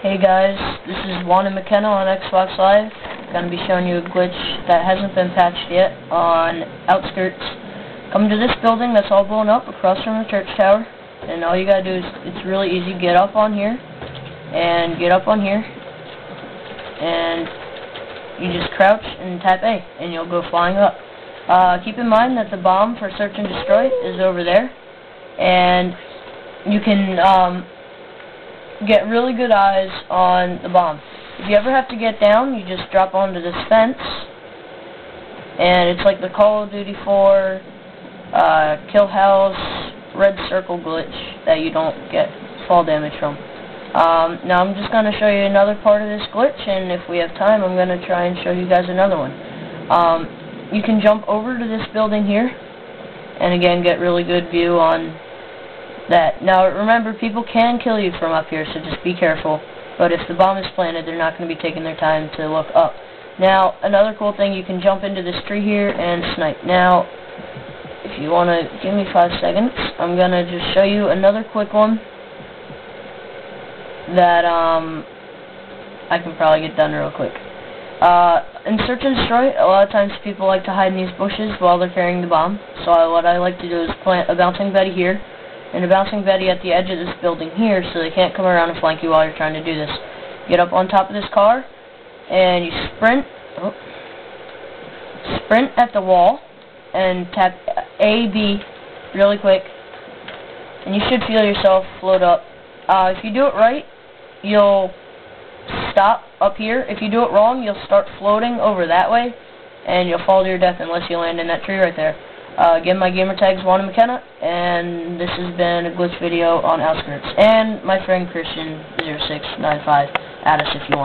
Hey guys, this is Juan McKenna on Xbox Live. I'm going to be showing you a glitch that hasn't been patched yet on Outskirts. Come to this building that's all blown up across from the church tower. And all you gotta do is, it's really easy, get up on here, and get up on here, and you just crouch and tap A, and you'll go flying up. Uh, keep in mind that the bomb for search and destroy is over there, and you can, um, get really good eyes on the bomb. If you ever have to get down, you just drop onto this fence, and it's like the Call of Duty 4 uh, Kill House red circle glitch that you don't get fall damage from. Um, now I'm just going to show you another part of this glitch, and if we have time, I'm going to try and show you guys another one. Um, you can jump over to this building here, and again, get really good view on that. Now remember, people can kill you from up here, so just be careful. But if the bomb is planted, they're not going to be taking their time to look up. Now, another cool thing, you can jump into this tree here and snipe. Now, if you want to give me five seconds, I'm going to just show you another quick one that um, I can probably get done real quick. Uh, in Search and Destroy, a lot of times people like to hide in these bushes while they're carrying the bomb. So I, what I like to do is plant a bouncing Betty here, and a bouncing Betty at the edge of this building here so they can't come around and flank you while you're trying to do this. Get up on top of this car, and you sprint, oh, sprint at the wall, and tap A, B really quick, and you should feel yourself float up. Uh, if you do it right, you'll stop up here. If you do it wrong, you'll start floating over that way, and you'll fall to your death unless you land in that tree right there. Uh, again, my gamer is Juan McKenna, and this has been a glitch video on Outskirts. And my friend Christian0695. Add us if you want.